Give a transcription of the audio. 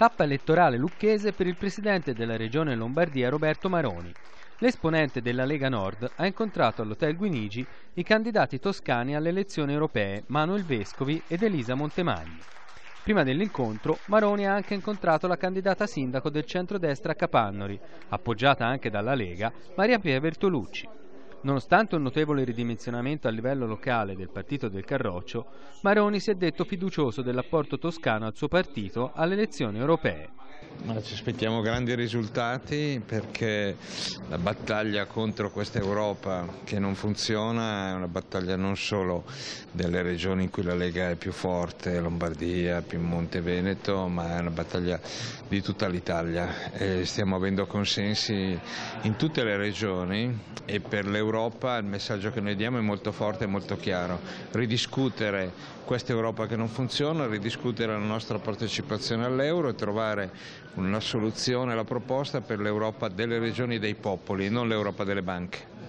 Tappa elettorale lucchese per il presidente della regione Lombardia Roberto Maroni. L'esponente della Lega Nord ha incontrato all'Hotel Guinigi i candidati toscani alle elezioni europee Manuel Vescovi ed Elisa Montemagni. Prima dell'incontro Maroni ha anche incontrato la candidata sindaco del centrodestra Capannori, appoggiata anche dalla Lega, Maria Pia Bertolucci. Nonostante un notevole ridimensionamento a livello locale del partito del Carroccio, Maroni si è detto fiducioso dell'apporto toscano al suo partito alle elezioni europee. Ma ci aspettiamo grandi risultati perché la battaglia contro questa Europa che non funziona è una battaglia non solo delle regioni in cui la Lega è più forte, Lombardia, Piemonte, Veneto, ma è una battaglia di tutta l'Italia. Stiamo avendo consensi in tutte le regioni e per l'Europa il messaggio che noi diamo è molto forte e molto chiaro. Ridiscutere questa Europa che non funziona, ridiscutere la nostra partecipazione all'euro e trovare una soluzione, la proposta per l'Europa delle regioni e dei popoli, non l'Europa delle banche.